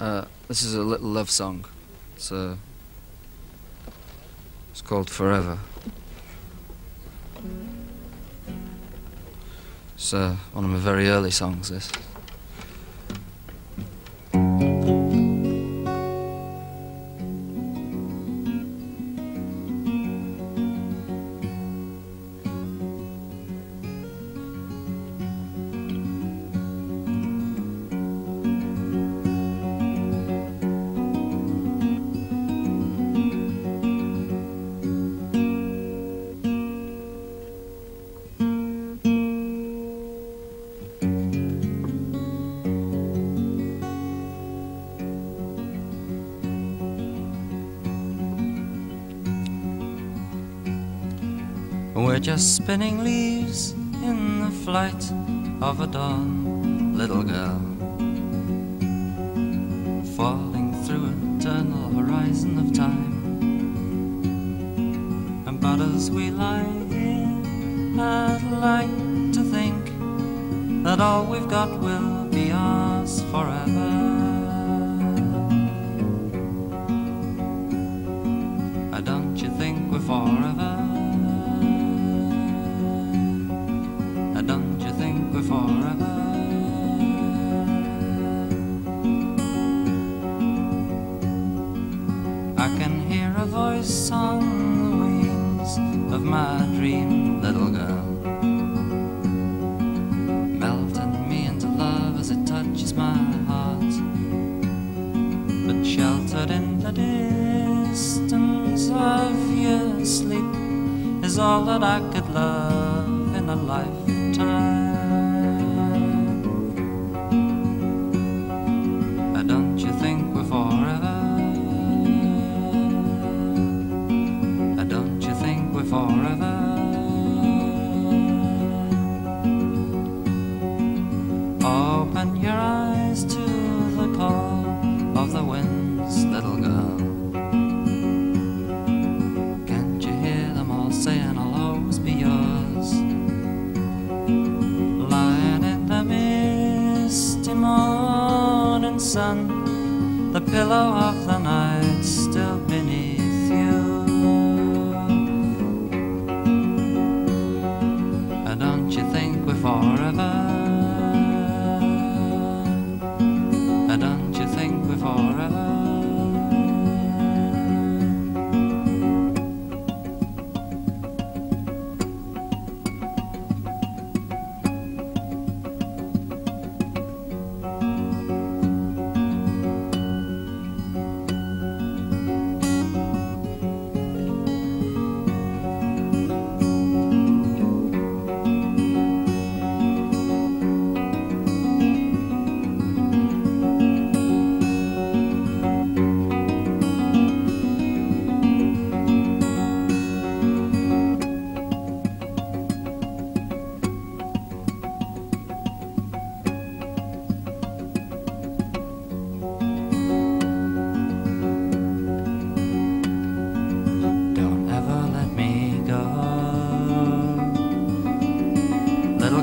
Uh, this is a little love song. It's uh, it's called Forever. It's uh, one of my very early songs. This. We're just spinning leaves in the flight of a dawn, little girl. Falling through an eternal horizon of time. And but as we lie here, I'd like to think that all we've got will be ours forever. My dream, little girl. Melting me into love as it touches my heart. But sheltered in the distance of your sleep is all that I could love Open your eyes to the call of the winds, little girl. Can't you hear them all saying I'll always be yours? Lying in the misty morning sun, the pillow of the night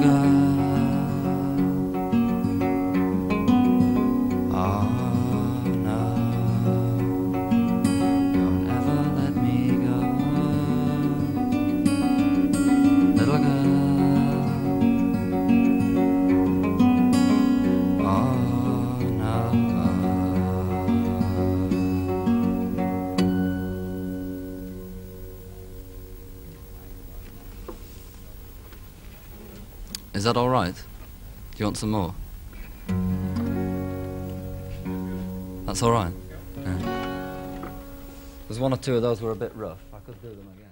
little Is that all right? Do you want some more? That's all right. Yeah. There's one or two of those were a bit rough. I could do them again.